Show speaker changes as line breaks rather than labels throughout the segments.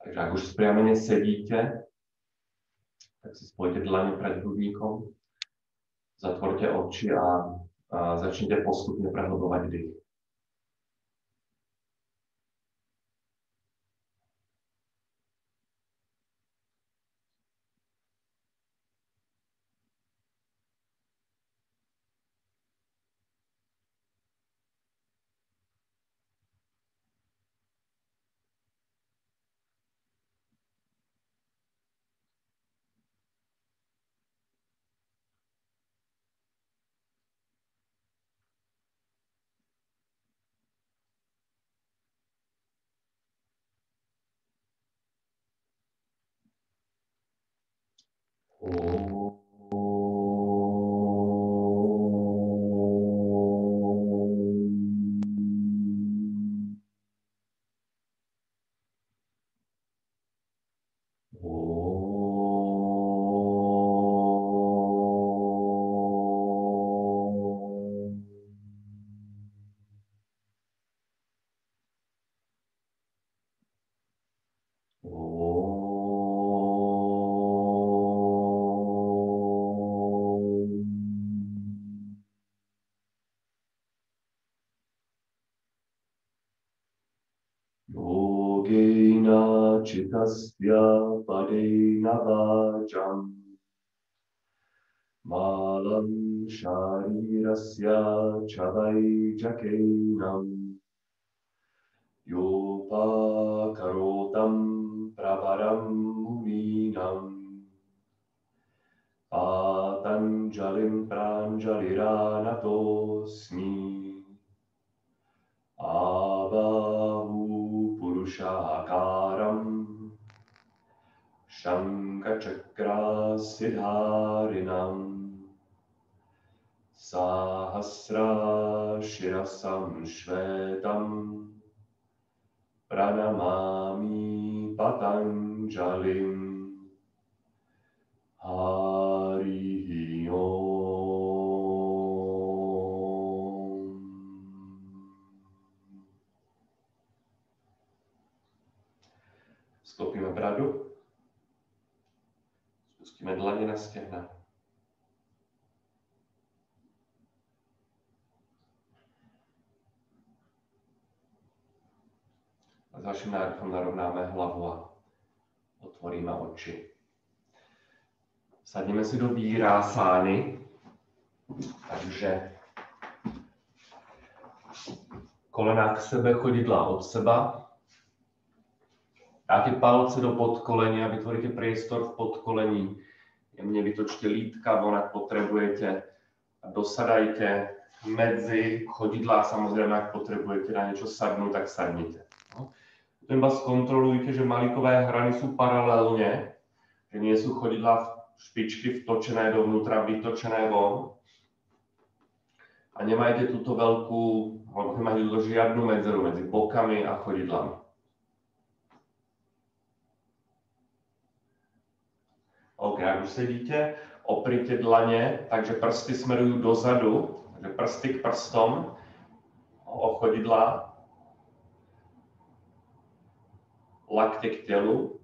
Takže ak už spriamene sedíte, tak si spojte dlane pred hrudníkom, zatvorte oči a, a začnite postupne prehlbovať dých. Oh. शारीरस्य च वैजकेनम् योपाकरोतं प्रवरं मुनीनम् पातञ्जलिं प्राञ्जलिरानतोऽस्मि आबाहु पुरुषाकारम् शङ्खचक्रासिधारिणम् Sahasra Shirasam Shvetam Pranamami Patanjalim Hari Stopíme bradu, spustíme dlaně na stěhna. A s dalším nádechem narovnáme hlavu a otvoríme oči. Sadíme si do vírásány, takže kolena k sebe, chodidla od seba. Dáte palce do podkolení a vytvoríte priestor v podkolení. Jemne vytočte lítka, ak potrebujete. A dosadajte medzi chodidlá, samozrejme, ak potrebujete na niečo sadnúť, tak sadnite. Potom iba skontrolujte, že malikové hrany sú paralelne, že nie sú chodidlá špičky vtočené dovnútra, vytočené von. A nemajte túto veľkú, alebo nemajte žiadnu medzeru medzi bokami a chodidlami. OK, ak už sedíte, oprite dlaně, takže prsty smerují dozadu, takže prsty k prstom o chodidla, lakte k tělu.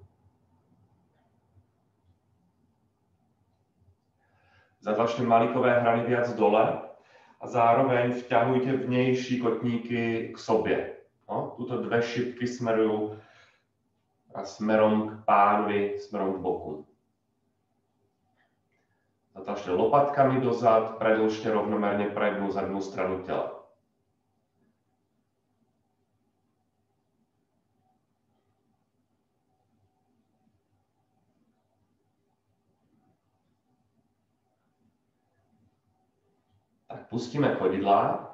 Zatlačte malikové hrany viac dole a zároveň vťahujte vnější kotníky k sobě. No, tuto dve šipky smerují smerom k pánovi, smerom k boku. Zatlačte lopatkami dozad, predlžte rovnomerne prednú zadnú stranu tela. Tak pustíme chodidlá,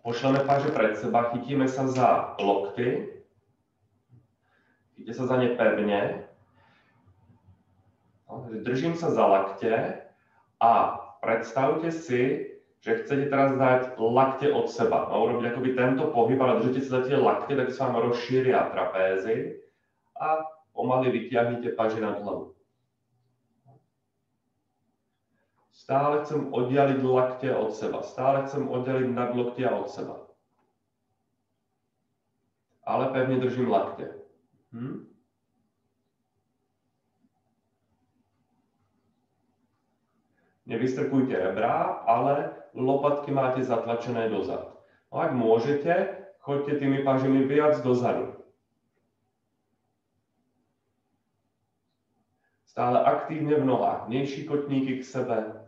pošleme páže pred seba, chytíme sa za lokty, chytíte sa za ne pevne, držím sa za lakte a predstavte si, že chcete teraz dať lakte od seba. No, urobiť akoby tento pohyb, ale držíte sa za tie lakte, tak sa vám rozšíria trapézy a pomaly vytiahnite paži nad hlavu. Stále chcem oddělit laktě od seba. Stále chcem oddělit nadloktě od seba. Ale pevně držím laktě. Hm? Nevystrkujte rebra, ale lopatky máte zatlačené dozad. No jak můžete, choďte tými pažemi viac dozadu. Stále aktivně v nohách, mější kotníky k sebe,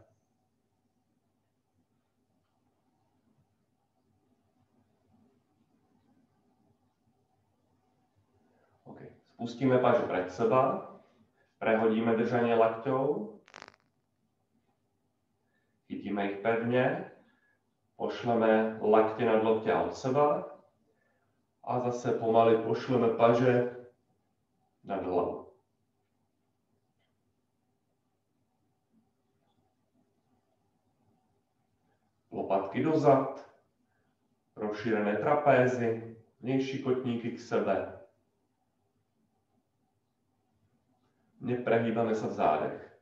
Okay. Spustíme paže pred seba, prehodíme držanie lakťou, chytíme ich pevne, pošleme lakte nad lokťa od seba a zase pomaly pošleme paže nad hlavu. Lopatky dozad, rozšírené trapézy, vnější kotníky k sebe. Neprehýbame sa v zádech.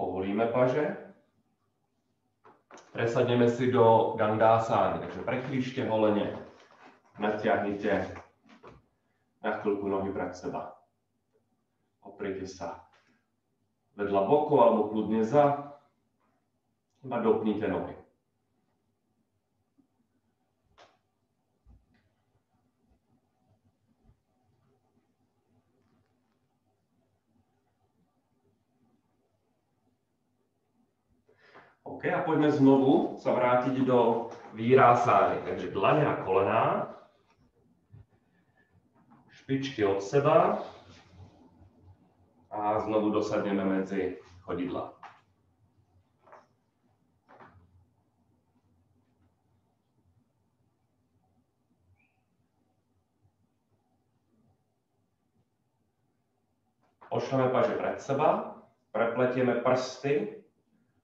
povolíme paže. Presadneme si do gandásány, takže prechlíšte holeně, natiahnite na chvíľku nohy pred seba. Opriete sa vedľa boku alebo kľudne za a dopnite nohy. OK, a poďme znovu sa vrátiť do výrásány. Takže dlane a kolená. Špičky od seba. A znovu dosadneme medzi chodidla. Pošleme paže pred seba, prepletieme prsty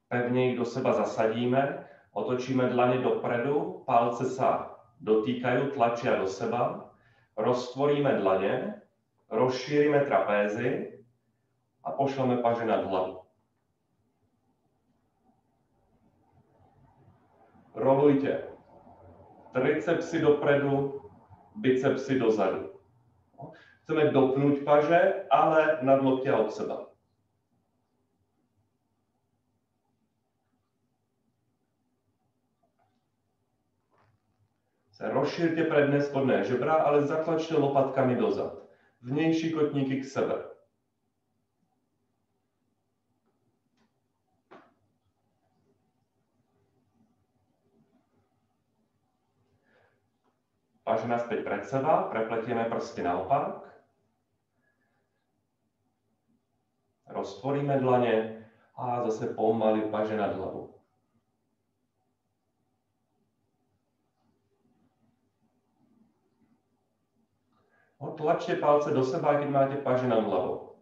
pevne ich do seba zasadíme, otočíme dlane dopredu, palce sa dotýkajú, tlačia do seba, roztvoríme dlane, rozšírime trapézy a pošleme paže nad hlavu. Rolujte tricepsy dopredu, bicepsy dozadu. Chceme dopnúť paže, ale nad loktia od seba. Rozšírte predné spodné žebra, ale zatlačte lopatkami dozad. Vnější kotníky k sebe. Paže naspäť pred seba, prepletieme prsty naopak. Roztvoríme dlane a zase pomaly paže nad hlavu. tlačte palce do seba, keď máte paže nad hlavou.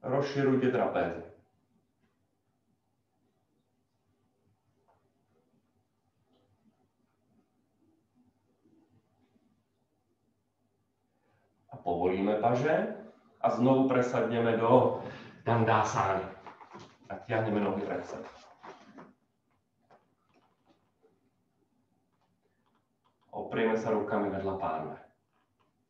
Rozširujte trapézy. A povolíme paže a znovu presadneme do dandásány. A tiahneme nohy pred seba. oprieme sa rukami vedľa pánve.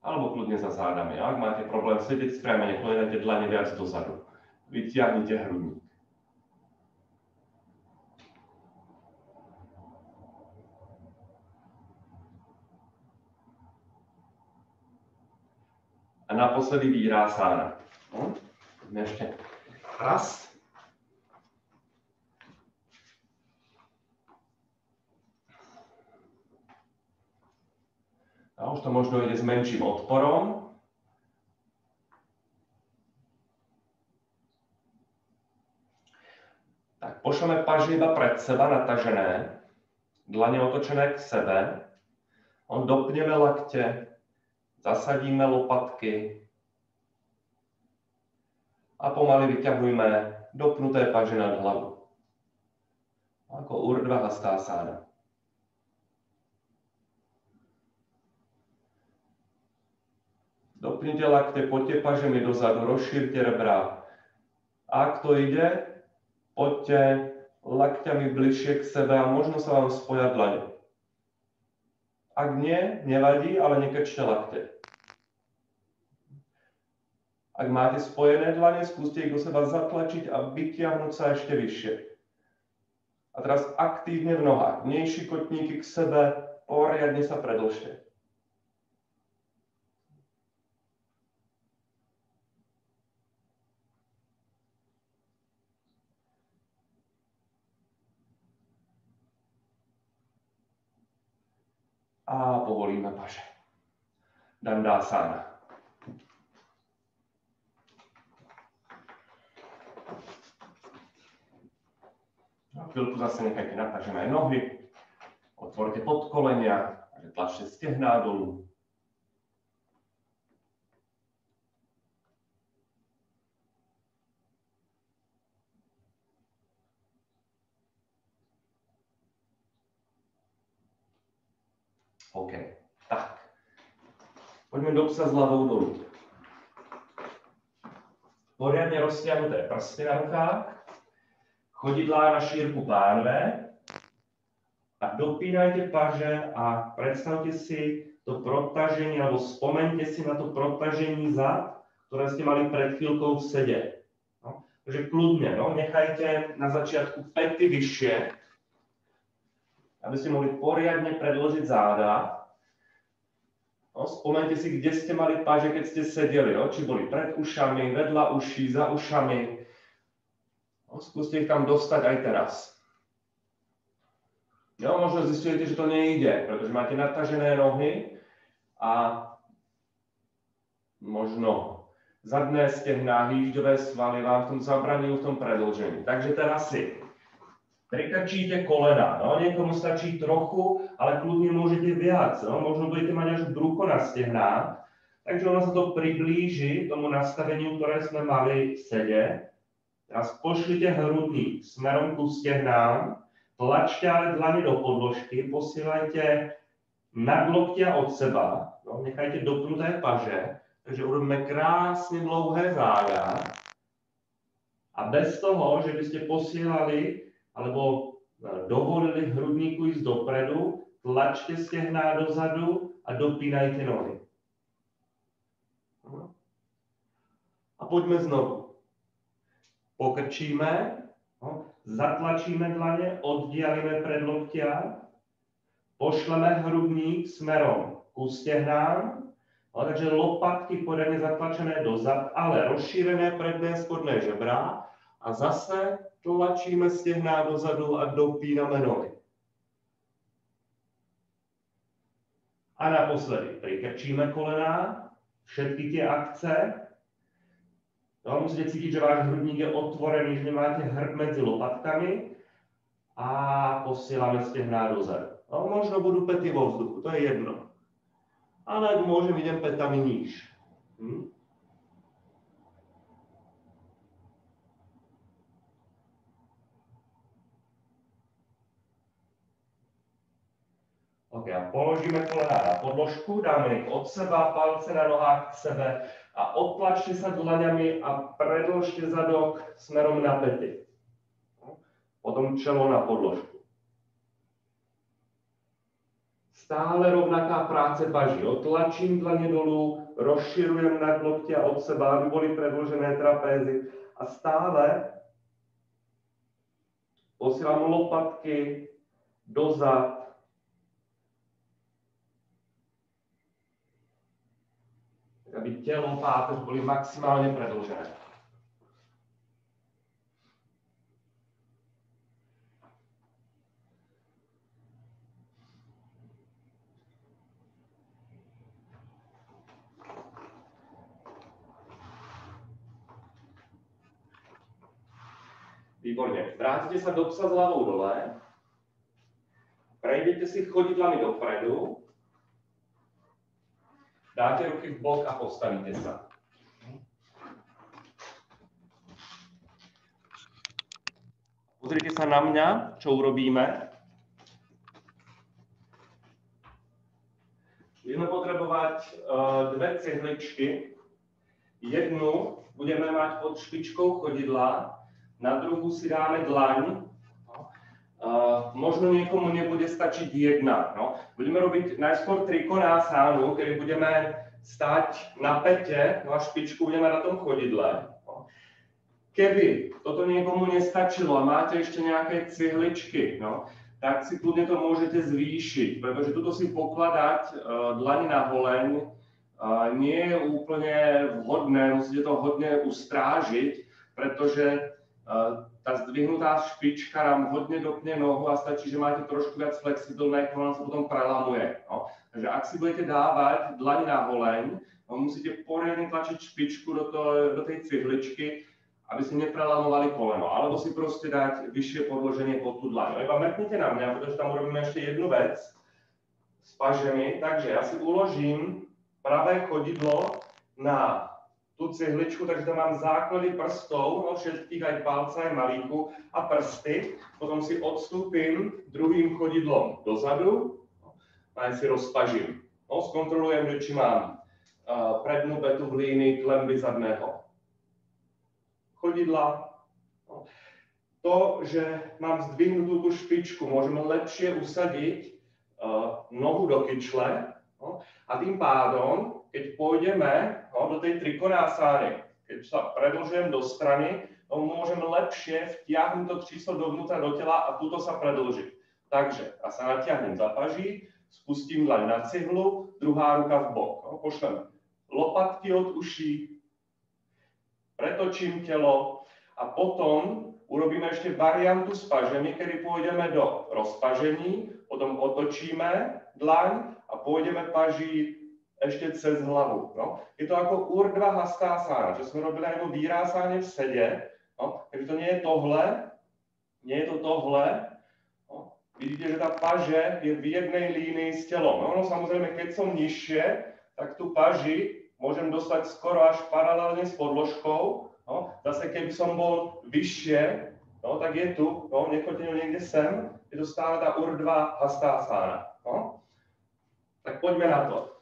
Alebo kľudne za zádami. Ak máte problém sedieť správne, neklenajte dlane viac dozadu. Vytiahnite hrudník. Naposledy výrá sána. No, ešte raz, A už to možno ide s menším odporom. Tak pošleme paži iba pred seba natažené, dlane otočené k sebe. On dopneme lakte, zasadíme lopatky a pomaly vyťahujeme dopnuté paže nad hlavu. Ako urdva hastásána. Dopnite lakte, poďte pažemi dozadu, rozšírte rebra A ak to ide, poďte lakťami bližšie k sebe a možno sa vám spoja dlane. Ak nie, nevadí, ale nekrčte lakte. Ak máte spojené dlane, skúste ich do seba zatlačiť a vytiahnuť sa ešte vyššie. A teraz aktívne v nohách. Vnejší kotníky k sebe, poriadne sa predlžte. A povolíme paže. Dandasana. Na chvíľku zase nechajte natažené nohy, otvorte podkolenia, tlačte stehná dolu. OK, tak. Poďme do psa s hlavou dolu. Poriadne roztiahnuté prsty na rukách chodidlá na šírku pánve a dopínajte paže a predstavte si to protažení, alebo spomente si na to protažení zad, ktoré ste mali pred chvíľkou v sede. No, takže kľudne, no, nechajte na začiatku pety vyššie, aby ste mohli poriadne predložiť záda. No, spomente si, kde ste mali paže, keď ste sedeli, no, či boli pred ušami, vedľa uší, za ušami, skúste ich tam dostať aj teraz. Jo, možno zistujete, že to nejde, pretože máte natažené nohy a možno zadné stehná, hýžďové svaly vám v tom zabraňujú v tom predlžení. Takže teraz si prikrčíte kolena. No, niekomu stačí trochu, ale kľudne môžete viac. No, možno budete mať až brucho na stehnách. Takže ono sa to priblíži tomu nastaveniu, ktoré sme mali v sede. Teraz pošlite hrudník smerom ku stehnám, tlačte ale dlani do podložky, posílajte nad loktia od seba, no, nechajte dopnuté paže, takže urobíme krásne dlouhé záda. A bez toho, že byste posílali alebo e, dovolili hrudníku ísť dopredu, tlačte stehná dozadu a dopínajte nohy. A poďme znovu pokrčíme, no, zatlačíme dlaně, oddělíme predloktia, pošleme hrudník smerom ku stehnám, no, takže lopatky pořádně zatlačené dozad, ale rozšířené predné spodné žebra a zase tlačíme stehná dozadu a dopínáme nohy. A naposledy prikrčíme kolena, všetky tie akce, Jo, musíte cítit, že váš hrudník je otvorený, že nemáte hrb mezi lopatkami a posíláme stehná dozadu. No, možno budu pety vo vzduchu, to je jedno. Ale môžem idem petami níž. Hm? Ok, a položíme kolena na podložku, dáme ich od seba, palce na nohách k sebe a odtlačte sa dlaňami a predložte zadok smerom na pety. Potom čelo na podložku. Stále rovnaká práce baží. Otlačím dlaně dolů, rozširujem nad loktia od seba, aby boli predložené trapézy a stále posílám lopatky dozad, tělo, páteř byly maximálně predlžené. Výborně. Vrátíte se do psa s hlavou dole. Prejdete si chodidlami dopredu dáte ruky v bok a postavíte se. Pozrite sa na mňa, čo urobíme. Budeme potrebovať uh, dve cihličky. Jednu budeme mať pod špičkou chodidla, na druhou si dáme dlaň. Možno niekomu nebude stačiť jedna. No. Budeme robiť najskôr trikonásánu, kedy budeme stať na pete, no a špičku budeme na tom chodidle. No. Keby toto niekomu nestačilo a máte ešte nejaké cihličky, no, tak si kľudne to môžete zvýšiť, pretože tuto si pokladať uh, dlaň na holeň uh, nie je úplne vhodné, musíte to hodne ustrážiť, pretože tá zdvihnutá špička nám hodne dopne nohu a stačí, že máte trošku viac flexibilné koleno, sa potom prelamuje. No. Takže ak si budete dávať dlaň na holeň, no, musíte poriadne tlačiť špičku do, to, do tej cihličky, aby si neprelamovali koleno. Alebo si proste dať vyššie podloženie pod tú dlaň. No, iba mrknite na mňa, pretože tam urobíme ešte jednu vec s pažemi. Takže ja si uložím pravé chodidlo na tú cihličku, takže tam mám základy prstov, no všetkých aj palca, aj malíku a prsty. Potom si odstúpim druhým chodidlom dozadu a aj si rozpažím. No, zkontrolujem, že či mám uh, prednú betu v línii klemby zadného chodidla. No. To, že mám zdvihnutú tú špičku, môžeme lepšie usadiť uh, nohu do kyčle no, a tým pádom keď pôjdeme no, do tej trikonásány, keď sa predlžujem do strany, no, môžem lepšie vtiahnuť to číslo dovnútra do tela a tuto sa predlžiť. Takže ja sa natiahnem za paží, spustím dlaň na cihlu, druhá ruka v bok. No, pošlem lopatky od uší, pretočím telo a potom urobíme ešte variantu s pažemi, kedy pôjdeme do rozpažení, potom otočíme dlaň a pôjdeme paží ešte cez hlavu. No. Je to ako urdva hastásána, čo sme robili aj vo výrásáne v sede. No. Takže to nie je tohle, nie je to tohle. No. Vidíte, že tá paže je v jednej línii s telom. No, no samozrejme, keď som nižšie, tak tú paži môžem dostať skoro až paralelne s podložkou. No. Zase keby som bol vyššie, no, tak je tu, no, nechoďte niekde sem, je to stále tá urdva hastásána. No. Tak poďme na to.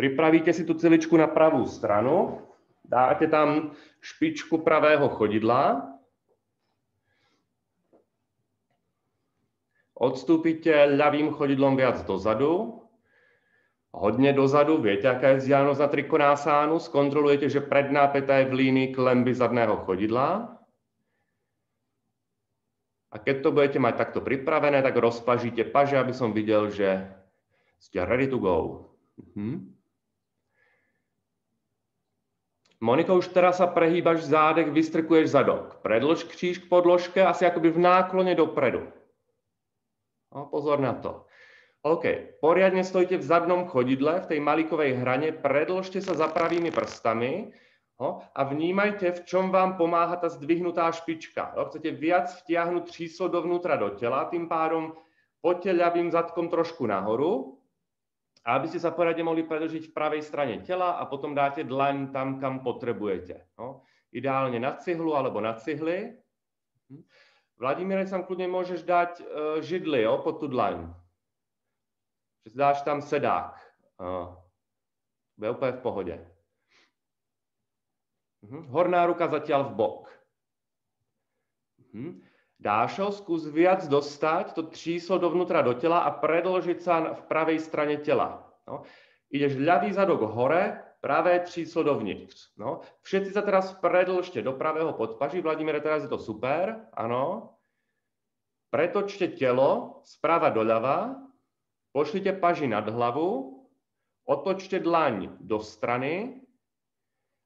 Připravíte si tu celičku na pravou stranu, dáte tam špičku pravého chodidla, odstúpite ľavým chodidlom viac dozadu, hodně dozadu, viete, jaká je vzdialenosť na trikonásánu, zkontrolujete, že predná peta je v línii klemby zadného chodidla. A keď to budete mať takto pripravené, tak rozpažíte paže, aby som videl, že ste ready to go. Mhm. Moniko, už teraz sa prehýbaš v zádech, vystrkuješ zadok. Predlož kříž k podložke, asi akoby v náklone dopredu. No, pozor na to. OK, poriadne stojíte v zadnom chodidle, v tej malikovej hrane, predložte sa za pravými prstami no, a vnímajte, v čom vám pomáha ta zdvihnutá špička. No, chcete viac vtiahnuť číslo dovnútra do tela, tým pádom poďte ľavým zadkom trošku nahoru, a aby ste sa poradne mohli predlžiť v pravej strane tela a potom dáte dlaň tam, kam potrebujete. No. Ideálne na cihlu alebo na cihly. Vladimíre, tam kľudne môžeš dať uh, židli jo, pod tú dlaň. Že dáš tam sedák. Uh, bude úplne v pohode. Uh, horná ruka zatiaľ v bok. Uh, Dášo, zkus viac dostať to číslo dovnútra do tela a predložiť sa v pravej strane tela. No. Ideš ľavý zadok hore, pravé číslo dovnitř. No. Všetci sa teraz predlžte do pravého podpaží. Vladimíre, teraz je to super, ano. Pretočte telo sprava doľava, pošlite paži nad hlavu, otočte dlaň do strany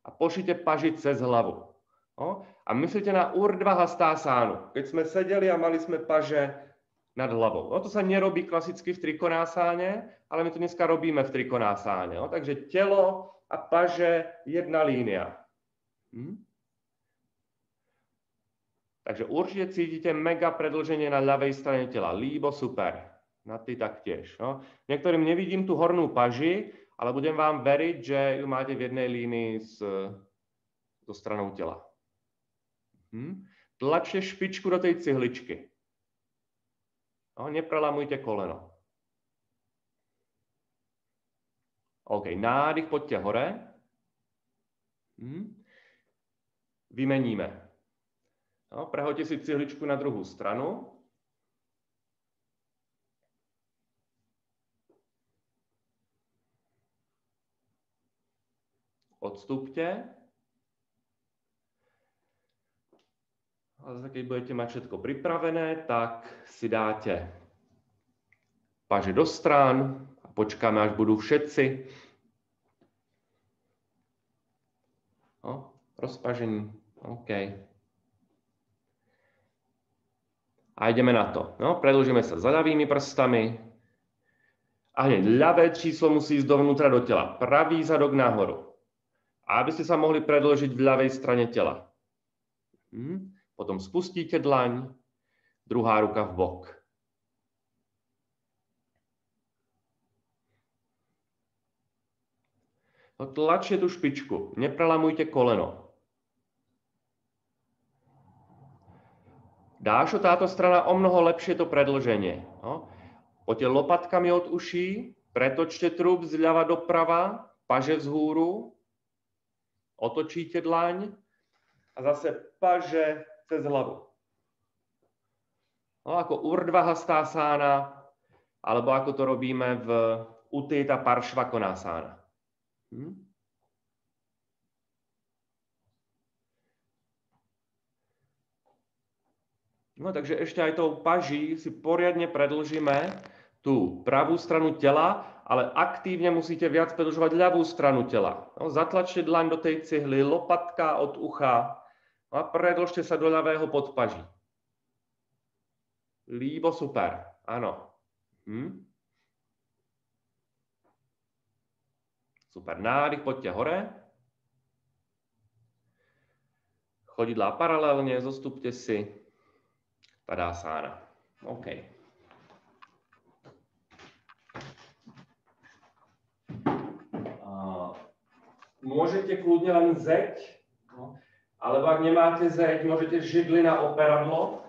a pošlite paži cez hlavu. No? A myslíte na Urdva Hastásánu, keď sme sedeli a mali sme paže nad hlavou. No, to sa nerobí klasicky v trikonásáne, ale my to dneska robíme v trikonásáne. No? Takže telo a paže jedna línia. Hm? Takže určite cítite mega predlženie na ľavej strane tela. Líbo, super. Na ty taktiež. No. Niektorým nevidím tu hornú paži, ale budem vám veriť, že ju máte v jednej línii s, so stranou tela. Hm? Tlačte špičku do tej cihličky. No, neprelamujte koleno. OK, nádych, pojďte hore. Hmm. Vymeníme. No, prehoďte si cihličku na druhou stranu. Odstupte. A zase, keď budete mať všetko pripravené, tak si dáte paže do strán a počkáme, až budú všetci. No, rozpažení. OK. A ideme na to. No, predlžíme sa za ľavými prstami. A hneď ľavé číslo musí ísť dovnútra do tela. Pravý zadok nahoru. A aby ste sa mohli predložiť v ľavej strane tela. Hm. Potom spustíte dlaň, druhá ruka v bok. No, tlačte tú špičku, neprelamujte koleno. Dášo, táto strana o mnoho lepšie to predlženie. No. Poďte lopatkami od uší, pretočte trup zľava doprava, paže vzhůru, otočíte dlaň a zase paže cez hlavu. No, ako urdva sána, alebo ako to robíme v Utita Paršvakonásána. Hm? No takže ešte aj tou paží si poriadne predlžíme tú pravú stranu tela, ale aktívne musíte viac predlžovať ľavú stranu tela. No, zatlačte dlaň do tej cihly, lopatka od ucha a predlžte sa do ľavého podpaží. Líbo super, áno. Hm? Super, nádych, poďte hore. Chodidlá paralelne, zostupte si. Tadásána. OK. môžete kľudne len zeď, no, alebo ak nemáte zeď, môžete židli na operadlo.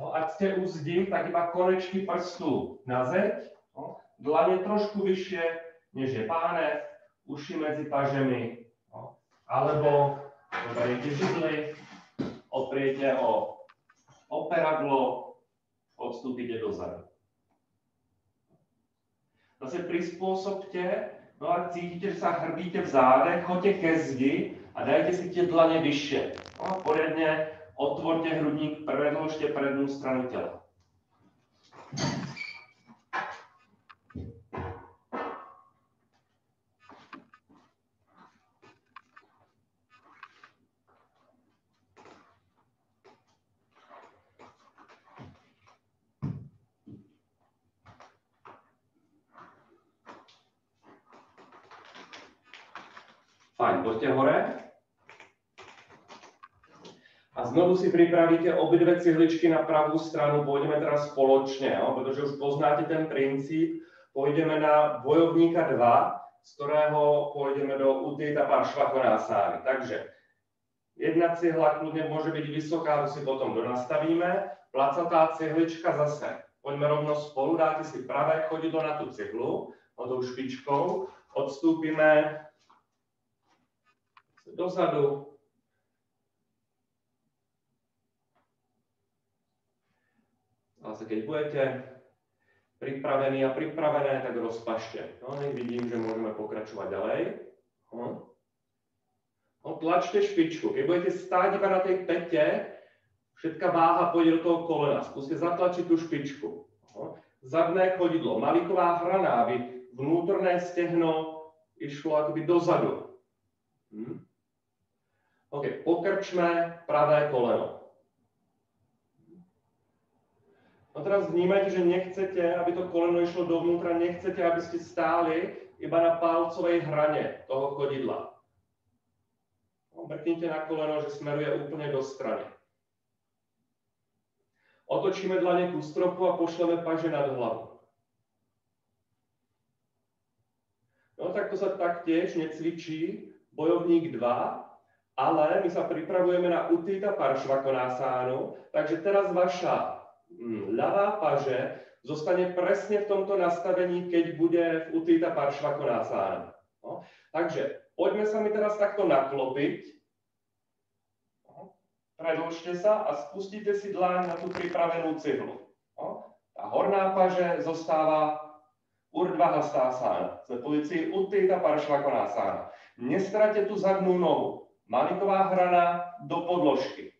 No, ak ste u zdi, tak iba konečky prstů na zeď, no, dlane trošku vyššie, než je pánev, uši medzi pažemi, no, alebo zoberiete židli, opriete o operadlo, odstúpite dozadu. Zase prispôsobte, no a cítite, že sa hrbíte v zádech, choďte ke zdi a dajte si tie dlane vyššie. No a poriadne otvorte hrudník, predložte prednú stranu tela. Fajn, poďte hore. A znovu si pripravíte obidve cihličky na pravú stranu, pôjdeme teraz spoločne, jo? pretože už poznáte ten princíp. Pôjdeme na bojovníka 2, z ktorého pôjdeme do Utita Paršvakonásány. Takže jedna cihla kľudne môže byť vysoká, to si potom donastavíme. Placatá cihlička zase. Poďme rovno spolu, dáte si pravé chodidlo na tú cihlu, tou špičkou, odstúpime dozadu. Zase keď budete pripravení a pripravené, tak rozpašte. No, nech vidím, že môžeme pokračovať ďalej. No. No, tlačte špičku. Keď budete stáť iba na tej pete, všetká váha pôjde do toho kolena. Skúste zatlačiť tú špičku. No. Zadné chodidlo, maliková hrana, aby vnútorné stehno išlo akoby dozadu. Hm? OK, pokrčme pravé koleno. No teraz vnímajte, že nechcete, aby to koleno išlo dovnútra, nechcete, aby ste stáli iba na palcovej hrane toho chodidla. No, mrknite na koleno, že smeruje úplne do strany. Otočíme dlane ku stropu a pošleme paže nad hlavu. No tak to sa taktiež necvičí bojovník 2, ale my sa pripravujeme na Utita Paršvakonásánu, takže teraz vaša ľavá paže zostane presne v tomto nastavení, keď bude v Utita Paršvakonásána. No, takže poďme sa mi teraz takto naklopiť. No, predložte sa a spustíte si dlaň na tú pripravenú cihlu. No, tá horná paže zostáva Urdvahastásána. Sme v pozícii Uttita Paršvakonásána. Nestrate tú zadnú nohu. Maliková hrana do podložky.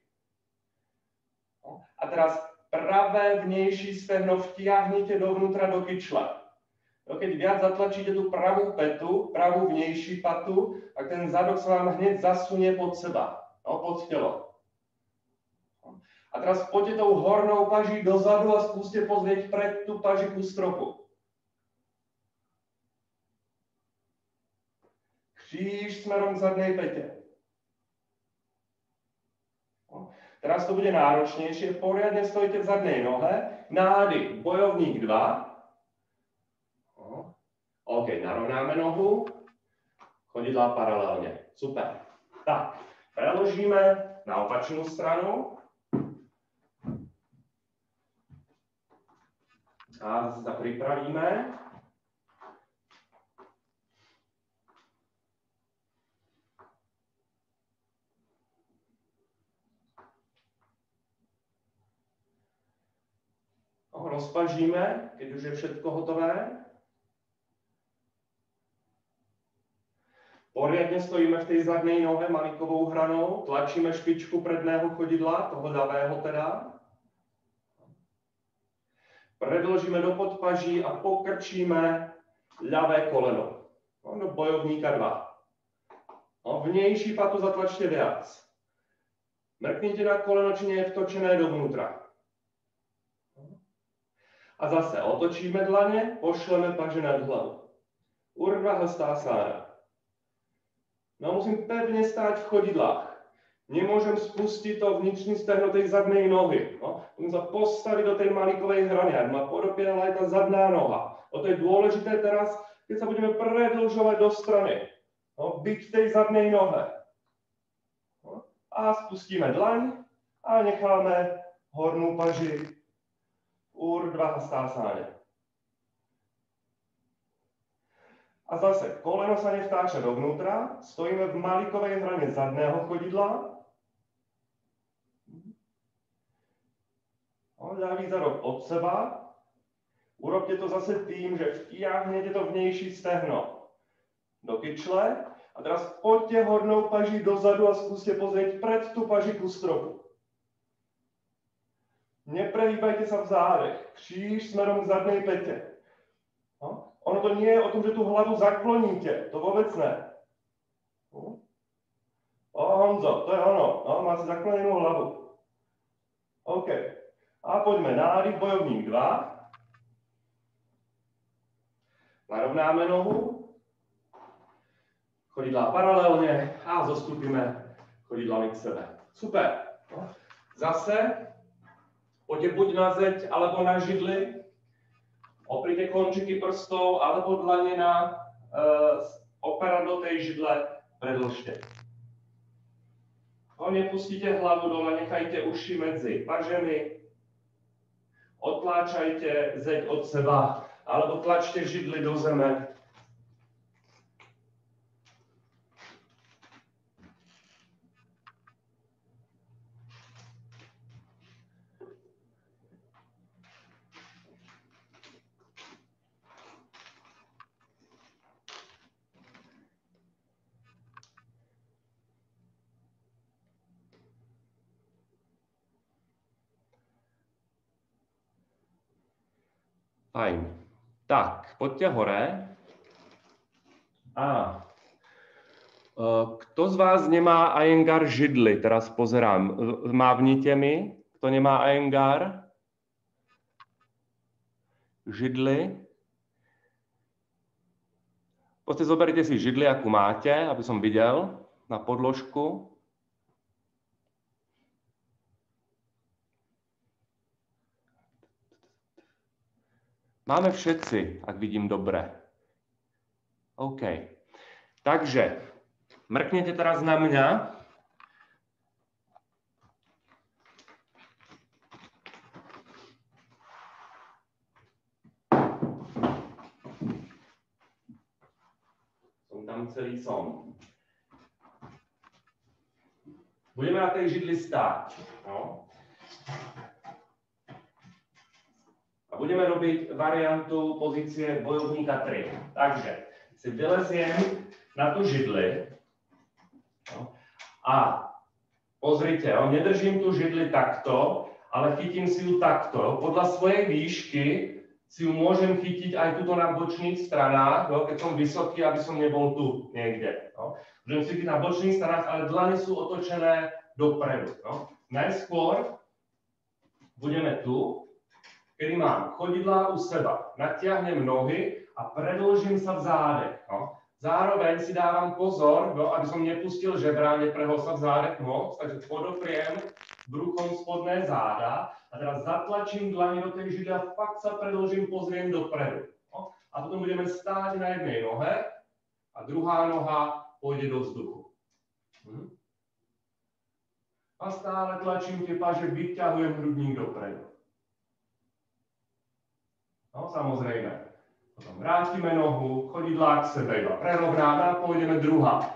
No, a teraz pravé vnější stehno vtiahnite dovnútra do kyčle. No, keď viac zatlačíte tú pravú petu, pravú vnejší patu, tak ten zadok sa vám hneď zasunie pod seba, no, pod telo. A teraz poďte tou hornou paží dozadu a skúste pozrieť pred tú paži ku stropu. Kříž smerom k zadnej pete. No, teraz to bude náročnejšie, poriadne stojíte v zadnej nohe, nády, bojovník 2, OK, narovnáme nohu, chodidla paralelně. Super. Tak, preložíme na opačnou stranu. A zase Rozpažíme, když už je všechno hotové. Poriadne stojíme v tej zadnej nohe malikovou hranou, tlačíme špičku predného chodidla, toho ľavého teda. Predložíme do podpaží a pokrčíme ľavé koleno. No, do bojovníka 2. No, vnější patu zatlačte viac. Mrknite na koleno, či je vtočené dovnútra. A zase otočíme dlane, pošleme paže nad hlavu. Urva Hastasana. No musím pevne stáť v chodidlách. Nemôžem spustiť to vnitřní stehno tej zadnej nohy. No, musím sa postaviť do tej malikovej hrany, ak ma podopiela aj tá zadná noha. No to je dôležité teraz, keď sa budeme predlžovať do strany. No, byť v tej zadnej nohe. No, a spustíme dlaň a necháme hornú paži ur dva stásáne. A zase, koleno sa nevtáča dovnútra, stojíme v malikovej hrane zadného chodidla. Ľavý zadok od seba. Urobte to zase tým, že vtiahnete to vnější stehno do kyčle. A teraz poďte hornou paží dozadu a skúste pozrieť pred tú paži ku stropu. Neprehýbajte sa v zádech. Kříž smerom k zadnej pete. Ono to nie je o tom, že tu hlavu zakloníte, to vůbec ne. Hm? O, Honzo, to je ono, no, má si zakloněnou hlavu. OK. A pojďme, nádych, bojovník 2. Narovnáme nohu. Chodidla paralelně a zostupíme chodidlami k sebe. Super. Zase, pojďte buď na zeď, alebo na židli, oprite končiky prstov alebo dlane na uh, opera do tej židle predlžte. No, nepustíte hlavu dole, nechajte uši medzi. Pažemi, otláčajte zeď od seba, alebo tlačte židli do zeme, Fajn. Tak, pojďte hore. A e, kto z vás nemá Ajengar židly? Teraz pozerám. Mávnite mi, kto nemá Ajengar? Židly. Prostě zoberte si židli, jakou máte, aby som viděl na podložku. Máme všetci, ak vidím dobre. OK. Takže, mrkněte teraz na mňa. Som tam celý som. Budeme na té židli stát. No. A budeme robiť variantu pozície bojovníka 3. Takže si vyleziem na tu židli no, a pozrite, jo, nedržím tu židli takto, ale chytím si ju takto. Podľa svojej výšky si ju môžem chytiť aj tuto na bočných stranách, jo, keď som vysoký, aby som nebol tu niekde. Jo. Môžem si chytiť na bočných stranách, ale dlany sú otočené dopredu. Jo. Najskôr budeme tu, kedy mám chodidlá u seba. Natiahnem nohy a predložím sa v zádech. Jo. Zároveň si dávam pozor, no, aby som nepustil žebra, neprehol sa v zádech moc, takže podopriem bruchom spodné záda a teraz zatlačím dlani do tej židle a fakt sa predložím, pozriem dopredu. No. A potom budeme stáť na jednej nohe a druhá noha pôjde do vzduchu. Hm? A stále tlačím tie paže, vyťahujem hrudník dopredu. No, samozrejme. Potom vrátime nohu, chodidlá k sebe, iba prerovnáme a pôjdeme druhá.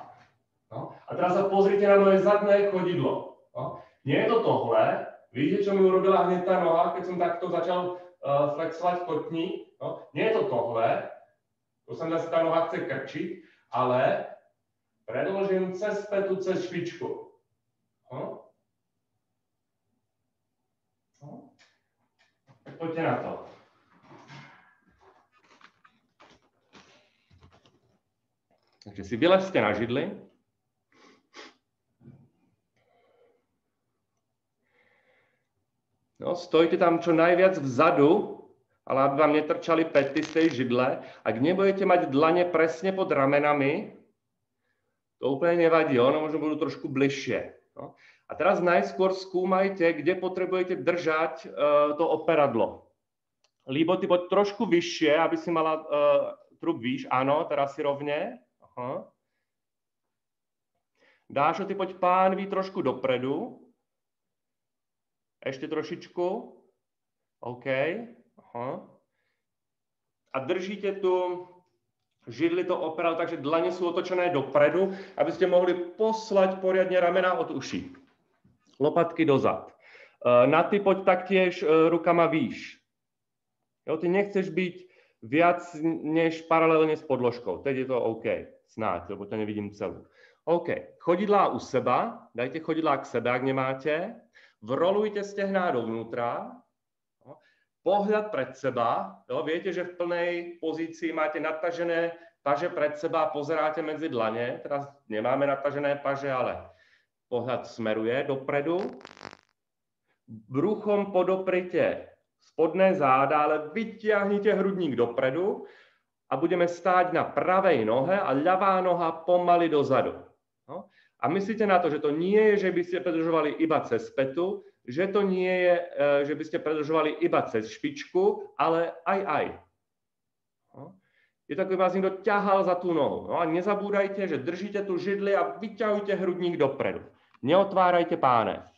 No. A teraz sa pozrite na moje zadné chodidlo. No. Nie je to tohle, vidíte, čo mi urobila hneď tá noha, keď som takto začal uh, flexovať kotní. No. Nie je to tohle, to sa zase tá noha chce krčiť, ale predložím cez petu, cez špičku. No. No. Tak poďte na to. Takže si vylezte na židli. No, stojte tam čo najviac vzadu, ale aby vám netrčali pety z tej židle. Ak nebudete mať dlane presne pod ramenami, to úplne nevadí, ono možno budú trošku bližšie. No. A teraz najskôr skúmajte, kde potrebujete držať uh, to operadlo. Líbo, ty poď trošku vyššie, aby si mala uh, trup výš. Áno, teraz si rovne. Aha. Dášo, ty poď pánví trošku dopredu. Ešte trošičku. OK. Aha. A držíte tu židli to operal, takže dlaně jsou otočené dopredu, abyste mohli poslať poriadne ramena od uší. Lopatky dozad. E, na ty poď taktiež e, rukama výš. Jo, ty nechceš byť viac než paralelne s podložkou. Teď je to OK. Snáď, lebo to nevidím celú. OK, chodidlá u seba, dajte chodidlá k sebe, ak nemáte. Vrolujte stehná dovnútra. Pohľad pred seba. Jo, viete, že v plnej pozícii máte natažené paže pred seba a pozeráte medzi dlane. Teraz nemáme natažené paže, ale pohľad smeruje dopredu. Bruchom podoprite spodné záda, ale vyťahnite hrudník dopredu a budeme stáť na pravej nohe a ľavá noha pomaly dozadu. No? A myslíte na to, že to nie je, že by ste predržovali iba cez petu, že to nie je, e, že by ste predržovali iba cez špičku, ale aj aj. No? Je to, ako vás niekto ťahal za tú nohu. No a nezabúdajte, že držíte tu židli a vyťahujte hrudník dopredu. Neotvárajte pánev.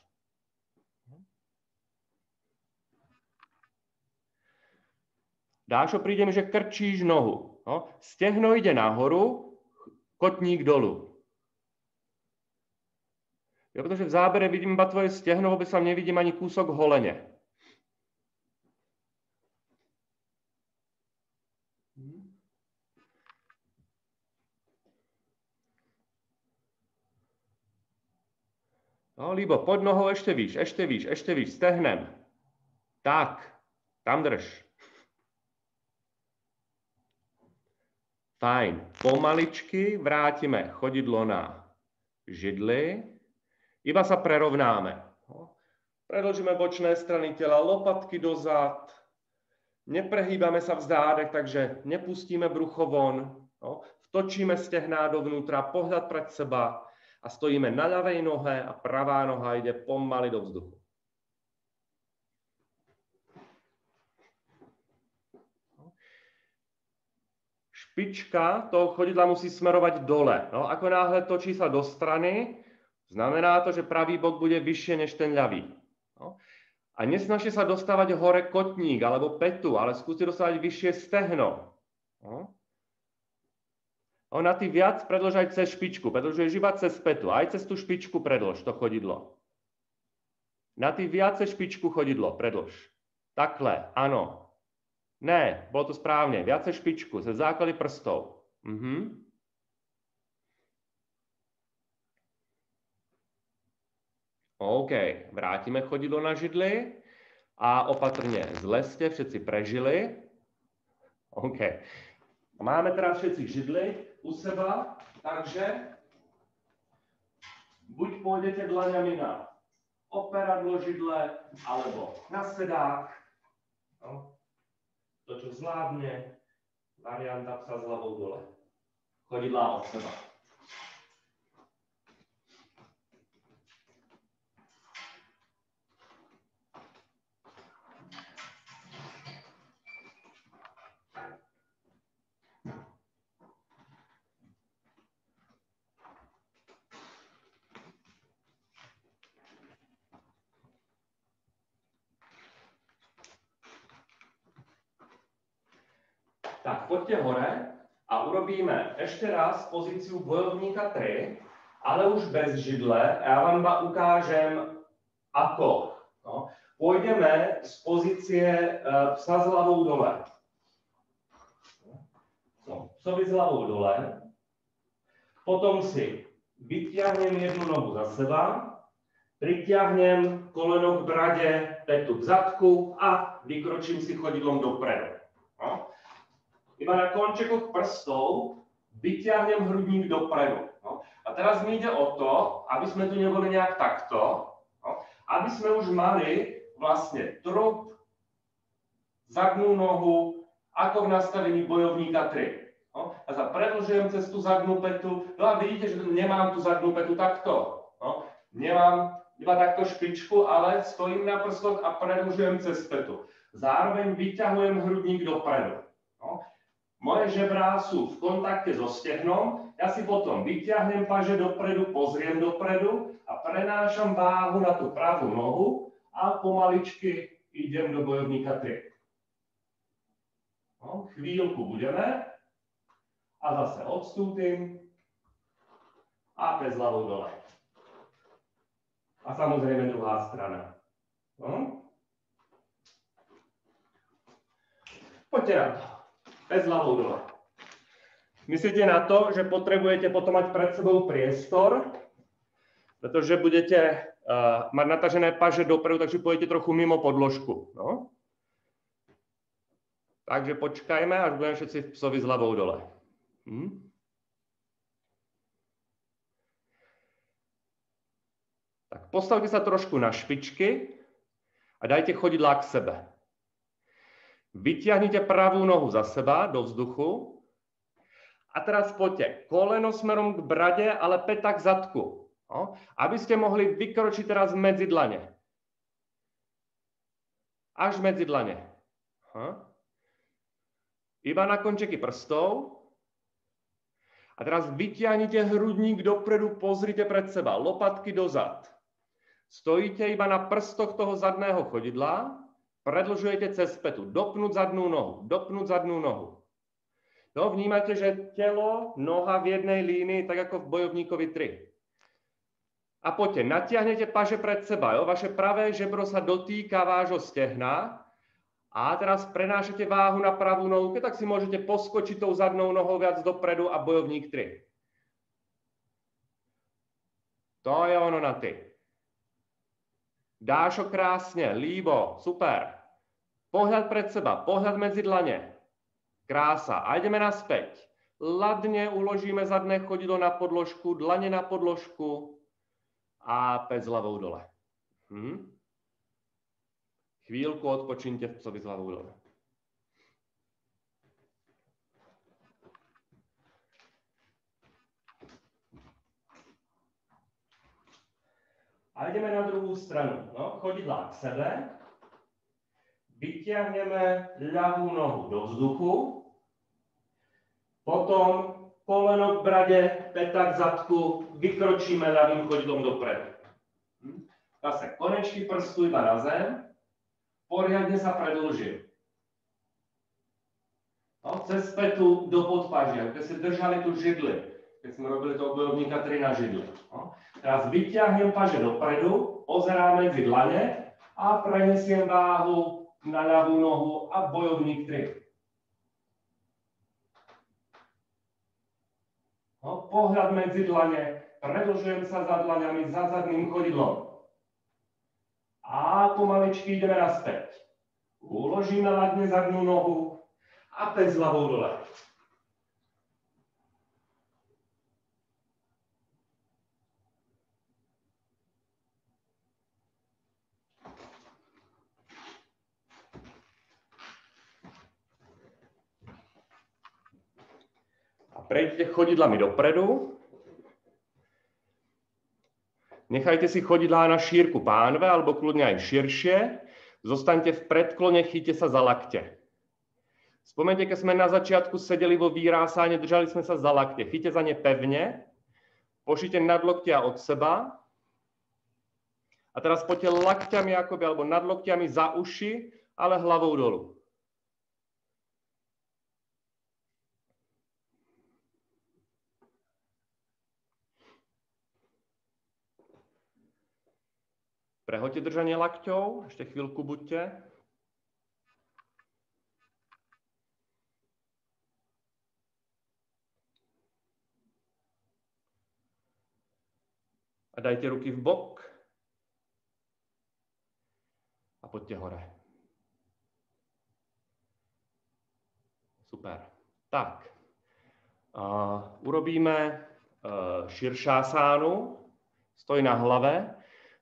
Dášo, príde mi, že krčíš nohu. No? Stehno ide nahoru, kotník dolu. Jo, protože v zábere vidím iba tvoje stehno, vôbec tam nevidím ani kúsok holene. No, Líbo, pod nohou ešte výš, ešte výš, ešte výš, stehnem. Tak, tam drž. Fajn. Pomaličky vrátime chodidlo na židli. Iba sa prerovnáme. Predložíme bočné strany tela, lopatky dozad. Neprehýbame sa v zádech, takže nepustíme brucho von. Vtočíme stehná dovnútra, pohľad pred seba a stojíme na ľavej nohe a pravá noha ide pomaly do vzduchu. Špička toho chodidla musí smerovať dole. No, ako náhle točí sa do strany, znamená to, že pravý bok bude vyššie než ten ľavý. No. A nesnažte sa dostávať hore kotník alebo petu, ale skúste dostávať vyššie stehno. No. Na ty viac predlož aj cez špičku. Predlžuješ iba cez petu. Aj cez tú špičku predlož to chodidlo. Na ty viac cez špičku chodidlo. Predlož. Takhle, áno. Ne, bolo to správne. Viacej špičku, ze základy prstov. Mhm. OK, vrátime chodidlo na židli a opatrně zleste, všetci prežili. OK. Máme teda všetci židli u seba, takže buď pôjdete dlaňami na operadlo židle, alebo na sedák. No. To, čo zvládne, varianta psa s hlavou dole. Chodidlá od seba. Tak poďte hore a urobíme ešte raz pozíciu bojovníka 3, ale už bez židle. Já vám iba ukážem, ako. No. Pôjdeme z pozície uh, psa s hlavou dole. No, psovi s hlavou dole. Potom si vytiahnem jednu nohu za seba, pritiahnem koleno k brade, petu k zadku a vykročím si chodidlom dopredu. Iba na končekoch prstov vyťahnem hrudník dopredu. No. A teraz mi ide o to, aby sme tu neboli nejak takto, no. aby sme už mali vlastne trup, zadnú nohu, ako v nastavení bojovníka 3. No. A sa predlžujem cez tú zadnú petu. No a vidíte, že nemám tú zadnú petu takto. No. Nemám iba takto špičku, ale stojím na prstoch a predlžujem cez petu. Zároveň vyťahujem hrudník dopredu. No moje žebrá sú v kontakte so stehnom, ja si potom vyťahnem paže dopredu, pozriem dopredu a prenášam váhu na tú pravú nohu a pomaličky idem do bojovníka 3. No, chvíľku budeme a zase odstúpim a pes hlavou dole. A samozrejme druhá strana. No. Poďte na to bez hlavou dole. Myslíte na to, že potrebujete potom mať pred sebou priestor, pretože budete uh, mať natažené paže dopredu, takže pôjdete trochu mimo podložku. No? Takže počkajme, až budeme všetci psovi s hlavou dole. Hm? Tak postavte sa trošku na špičky a dajte chodidlá k sebe. Vyťahnite pravú nohu za seba do vzduchu. A teraz poďte koleno smerom k brade, ale peta k zadku. No, aby ste mohli vykročiť teraz medzi dlane. Až medzi dlane. Ha? Iba na končeky prstov. A teraz vyťahnite hrudník dopredu, pozrite pred seba, lopatky dozad. Stojíte iba na prstoch toho zadného chodidla predlžujete cez petu, dopnúť zadnú nohu, dopnúť zadnú nohu. No, vnímate, že telo, noha v jednej línii, tak ako v bojovníkovi 3. A poďte, natiahnete paže pred seba, jo? vaše pravé žebro sa dotýka vášho stehna a teraz prenášate váhu na pravú nohu, tak si môžete poskočiť tou zadnou nohou viac dopredu a bojovník 3. To je ono na ty. Dášo krásne, líbo, super. Pohľad pred seba, pohľad medzi dlane. Krása. A ideme naspäť. Ladne uložíme zadné chodidlo na podložku, dlane na podložku a pec hlavou dole. Hm? Chvíľku odpočíňte v psovi s hlavou dole. A ideme na druhú stranu. No, chodidlá k sebe. Vytiahneme ľavú nohu do vzduchu. Potom koleno k brade, peta k zadku, vykročíme ľavým chodidlom dopredu. Hm? Zase konečky prstu iba na zem. Poriadne sa predlžím. No, cez petu do podpažia, kde ste držali tu židli, keď sme robili toho bojovníka 3 na židli. No. Teraz vyťahnem paže dopredu, ozerám medzi dlane a prenesiem váhu na ľavú nohu a bojovník 3. No, pohľad medzi dlane, predlžujem sa za dlaňami, za zadným chodidlom. A pomaličky ideme naspäť. Uložím na ladne zadnú nohu a pes hlavou dole. Prejdete chodidlami dopredu. Nechajte si chodidlá na šírku pánve, alebo kľudne aj širšie. Zostaňte v predklone, chyťte sa za lakte. Spomeňte, keď sme na začiatku sedeli vo výrásáne, držali sme sa za lakte. Chyťte za ne pevne, pošite nadloktia od seba. A teraz poďte lakťami akoby, alebo nadloktiami za uši, ale hlavou dolu. Prehoďte držanie lakťou, ešte chvíľku buďte. A dajte ruky v bok. A poďte hore. Super. Tak. Urobíme uh, širšásánu. Stojí na hlave.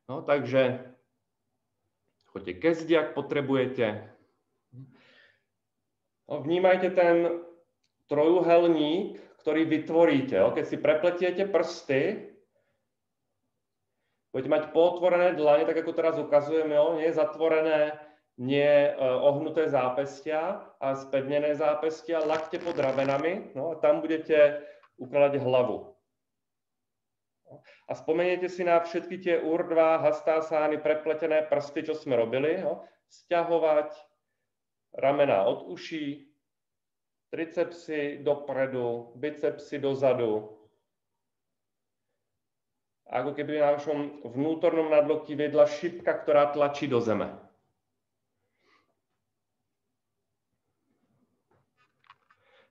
No, takže choďte ke zdi, ak potrebujete. No, vnímajte ten trojuhelník, ktorý vytvoríte. Jo? Keď si prepletiete prsty, budete mať potvorené dlane, tak ako teraz ukazujeme, jo? nie zatvorené, nie ohnuté zápestia a spevnené zápestia, lakte pod ramenami, no a tam budete ukladať hlavu. A spomeniete si na všetky tie urdva, hastásány, prepletené prsty, čo sme robili. Jo? Sťahovať ramena od uší, tricepsy dopredu, bicepsy dozadu. Ako keby v našom vnútornom nadlokti vedla šipka, ktorá tlačí do zeme.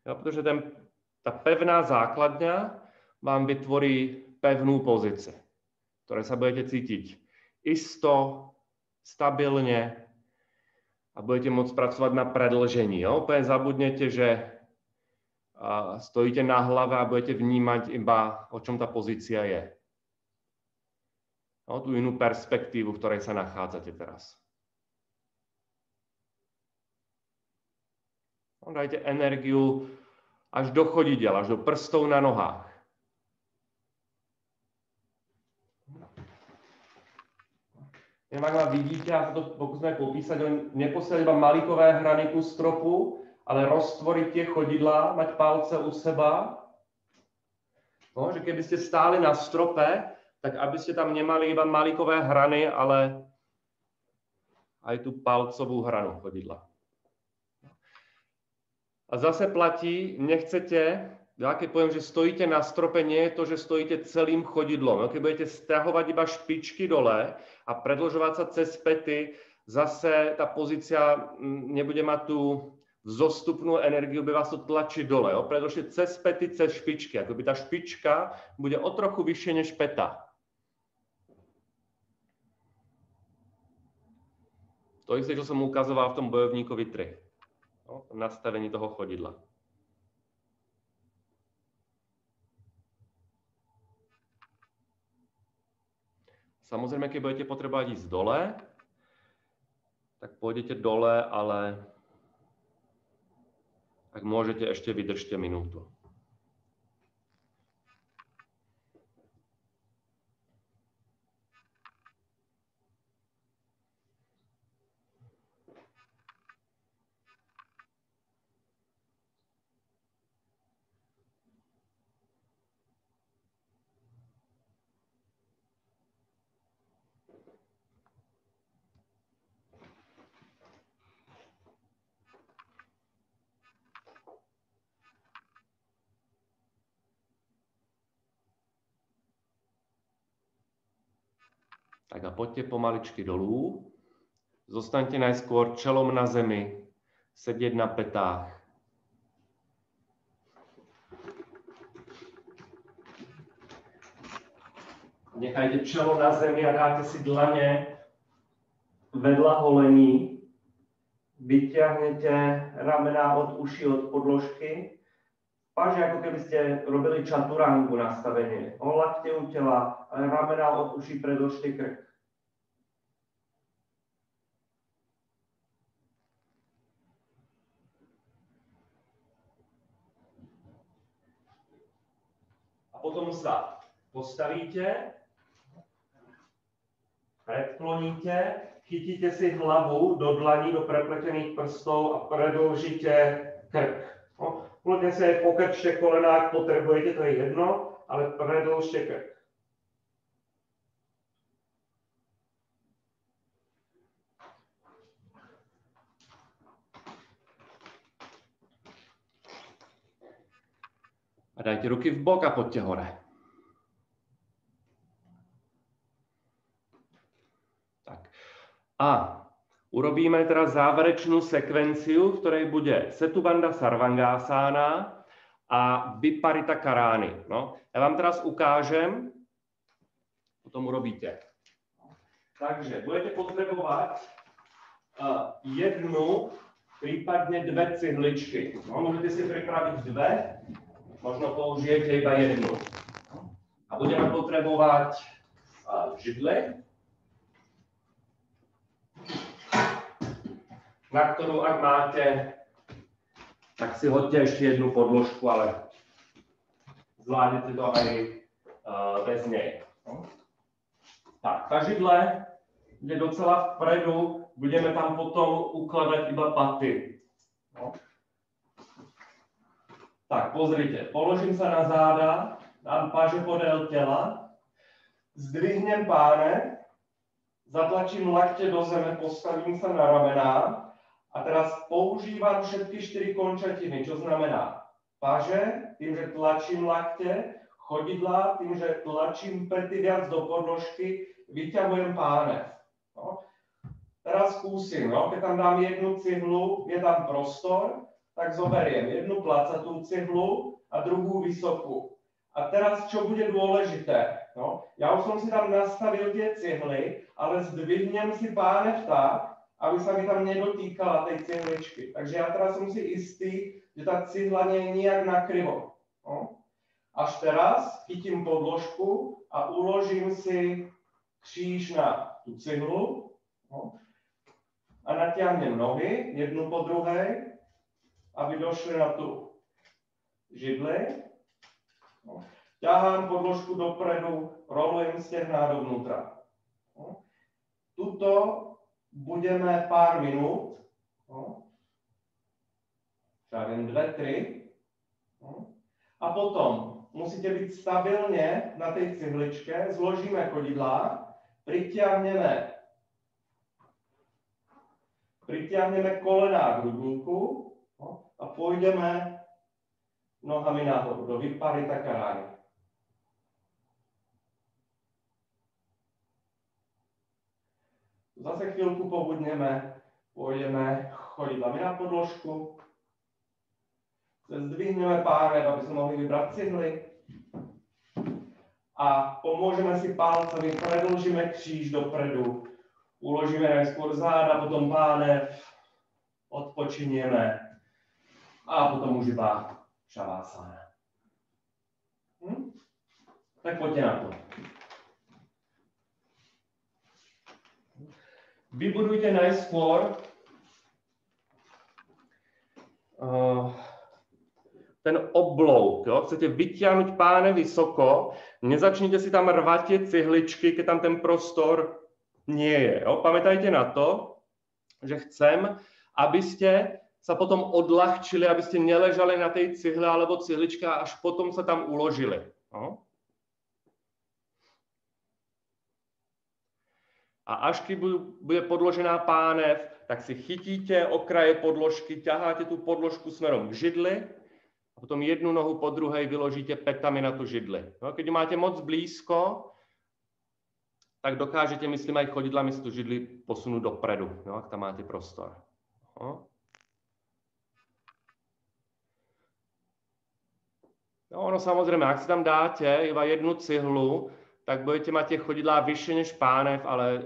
Jo, protože ten, ta pevná základňa vám vytvorí pevnú pozici, ktoré sa budete cítiť isto, stabilne a budete môcť pracovať na predlžení. Jo? Úplne zabudnete, že stojíte na hlave a budete vnímať iba, o čom tá pozícia je. No, tú inú perspektívu, v ktorej sa nachádzate teraz. No, dajte energiu až do chodidel, až do prstov na nohách. Neviem, ak ma vidíte, ja sa to pokúsme popísať, on neposiel iba malikové hrany ku stropu, ale roztvoriť tie chodidlá, mať palce u seba. No, že keby ste stáli na strope, tak aby ste tam nemali iba malikové hrany, ale aj tú palcovú hranu chodidla. A zase platí, nechcete ja keď poviem, že stojíte na strope, nie je to, že stojíte celým chodidlom. Keď budete stiahovať iba špičky dole a predlžovať sa cez pety, zase tá pozícia mm, nebude mať tú vzostupnú energiu, by vás to tlačí dole. Jo? Predložte cez pety, cez špičky. Akoby tá špička bude o trochu vyššie než peta. To isté, čo som ukazoval v tom bojovníkovi 3. No, nastavení toho chodidla. Samozrejme, keď budete potrebovať ísť dole, tak pôjdete dole, ale ak môžete, ešte vydržte minútu. Tak a pojďte pomaličky dolů. Zostaňte najskôr čelom na zemi, sedět na petách. Nechajte čelo na zemi a dáte si dlaně vedla holení. Vyťahněte ramena od uší, od podložky. Páže, jako kdybyste robili čaturánku nastavení. O lakte u těla, ramena od uší, predložte krk. A potom se postavíte Predkloníte, chytíte si hlavu do dlaní, do prepletených prstů a prodloužíte krk. No, klidně se pokrčte kolena, jak potřebujete, to je jedno, ale prodloužte krk. A dajte ruky v bok a pojďte hore. A urobíme teda záverečnú sekvenciu, v ktorej bude Setubanda Sarvangasana a Viparita Karány. No, já vám teraz ukážem, potom urobíte. Takže budete potřebovat uh, jednu, případně dvě cihličky. No, můžete si připravit dvě, možno použijete iba jednu. A budeme potřebovat uh, židle, na kterou ak máte, tak si hoďte ještě jednu podložku, ale zvládnete to aj uh, bez něj. No. Tak, ta židle je docela vpredu, budeme tam potom ukládat iba paty. No. Tak, pozrite, položím se na záda, dám paže podél těla, zdvihnem páne, zatlačím lakte do zeme, postavím se na ramena a teraz používám všetky čtyři končatiny, čo znamená paže, tým, že tlačím lakte, chodidla, tým, že tlačím pety viac do podložky, vyťahujem pánev. No. Teraz skúsim, no, keď tam dám jednu cihlu, je tam prostor, tak zoberiem jednu placatú cihlu a druhou vysokou. A teraz, čo bude dôležité? No, já už som si tam nastavil tie cihly, ale zdvihnem si pánev tak, aby sa mi tam nedotýkala tej cihličky. Takže já teda jsem si istý, že ta cihla nie je nijak nakrivo. No. Až teraz chytím podložku a uložím si kříž na tu cihlu no. a natiahnem nohy jednu po druhé, aby došly na tu židli. No. Ťahám podložku dopredu, rolujem stěhná dovnútra. No. Tuto budeme pár minut, no, třeba jen dvě, tři, no, a potom musíte být stabilně na té cihličce, zložíme chodidla, přitáhneme přitáhneme kolena k hrudníku no, a půjdeme nohami nahoru do vyparita karáně. Zase chvilku pobudněme, půjdeme chodidlami na podložku, se zdvihneme párem, aby jsme mohli vybrat cihly a pomůžeme si palcami, predlžíme kříž dopredu, uložíme najskôr záda, potom pánev, odpočiníme a potom už iba šavásana. Hm? Tak pojďte na to. Vybudujte najskôr uh, ten oblouk. Jo? Chcete vyťahnuť páne vysoko, nezačnite si tam rvať tie cihličky, keď tam ten prostor nie je. Jo? Pamätajte na to, že chcem, aby ste sa potom odlahčili, aby ste neležali na tej cihle alebo cihlička, až potom sa tam uložili. Jo? A až když bude podložená pánev, tak si chytíte okraje podložky, ťaháte tu podložku směrem k židli a potom jednu nohu po druhé vyložíte petami na tu židli. No, když máte moc blízko, tak dokážete, myslím, aj chodidlami si tu židli posunout dopredu, no, ak tam máte prostor. No. No, ono samozřejmě, ak si tam dáte iba jednu cihlu, tak budete mít těch chodidlá vyššie než pánev, ale uh,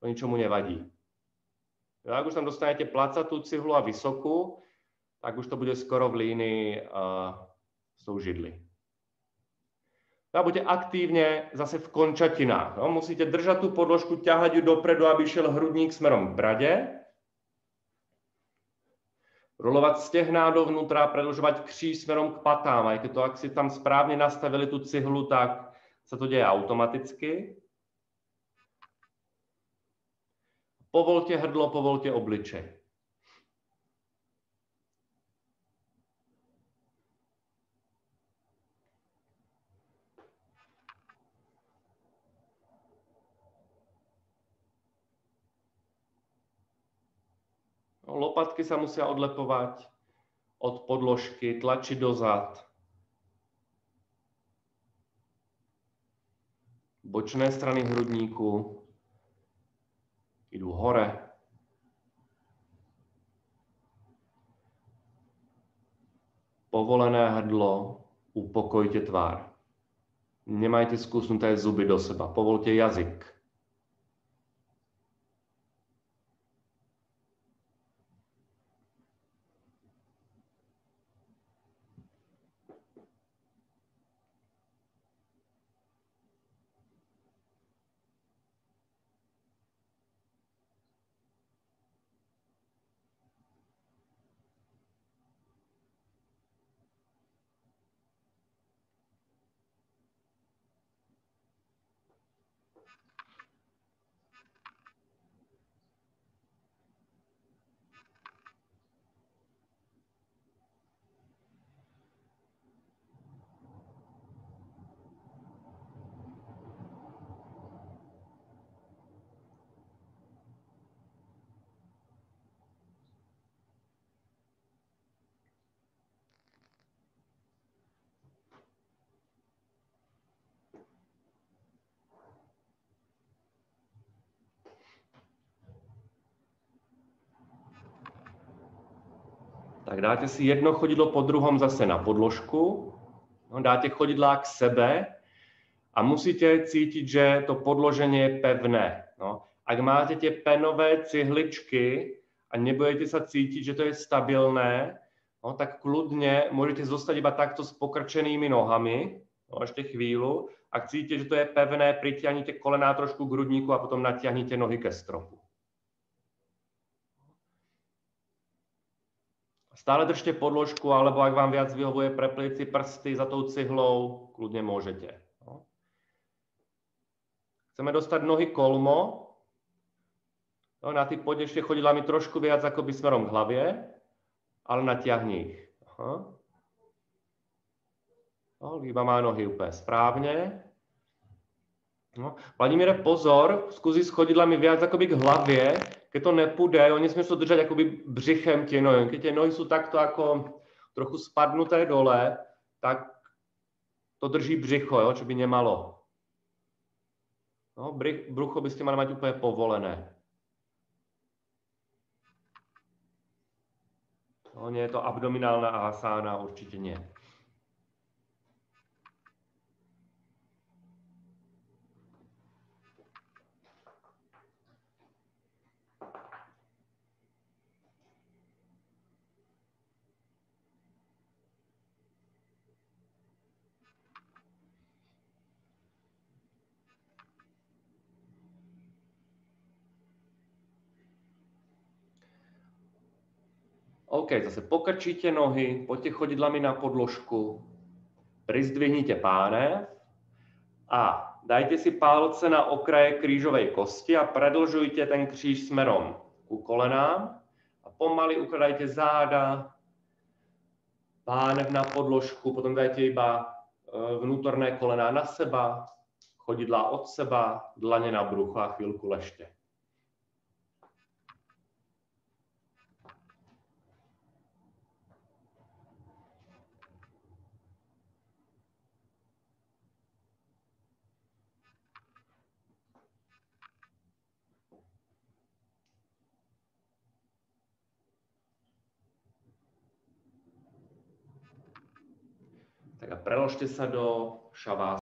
to ničomu nevadí. Jo, ak už tam dostanete placatou cihlu a vysokou, tak už to bude skoro v línii uh, s tou židli. A buďte aktivně zase v končatinách. No, musíte držet tu podložku, ťahať ju dopredu, aby šel hrudník smerom k bradě. Rolovat stehná dovnútra, predlžovat kříž smerom k patám. A to, jak si tam správně nastavili tu cihlu, tak se to děje automaticky. Povolte hrdlo, povolte obličej. No, lopatky se musí odlepovat od podložky, tlačit dozad. Bočné strany hrudníku jdu hore. Povolené hrdlo, upokojte tvár. Nemajte zkusnuté zuby do seba, povolte jazyk. Tak dáte si jedno chodidlo po druhom zase na podložku, no, dáte chodidlá k sebe a musíte cítit, že to podložení je pevné. No. Ak máte tie penové cihličky a nebudete sa cítiť, že to je stabilné, no, tak kľudne môžete zostať iba takto s pokrčenými nohami, no, ešte chvíľu. Ak cítite, že to je pevné, pritiahnite kolená trošku k grudníku a potom natiahnite nohy ke stropu. Stále držte podložku, alebo ak vám viac vyhovuje, prepliť prsty za tou cihlou, kľudne môžete. No. Chceme dostať nohy kolmo. No, na ty poď ešte chodidlami trošku viac akoby smerom k hlavě, ale natiahni ich. Aha. No, iba má nohy úplně správně. No. Vladimíre, pozor, zkusí s chodidlami viac akoby k hlavě, keď to nepůjde, oni jsme to držet jakoby břichem tě nohy. Když tě nohy jsou takto jako trochu spadnuté dole, tak to drží břicho, jo, čo by nemalo. No, brucho byste mali mít úplně povolené. No, nie je to abdominálna asána, určitě nie. OK, zase pokrčíte nohy, pojďte chodidlami na podložku, prizdvihnite pánev a dajte si palce na okraje křížové kosti a predlžujte ten kříž smerom ku kolenám a pomaly ukladajte záda, pánev na podložku, potom dajte iba e, vnútorné kolena na seba, chodidla od seba, dlaně na brucho a chvíľku ležte. Preložte sa do šavá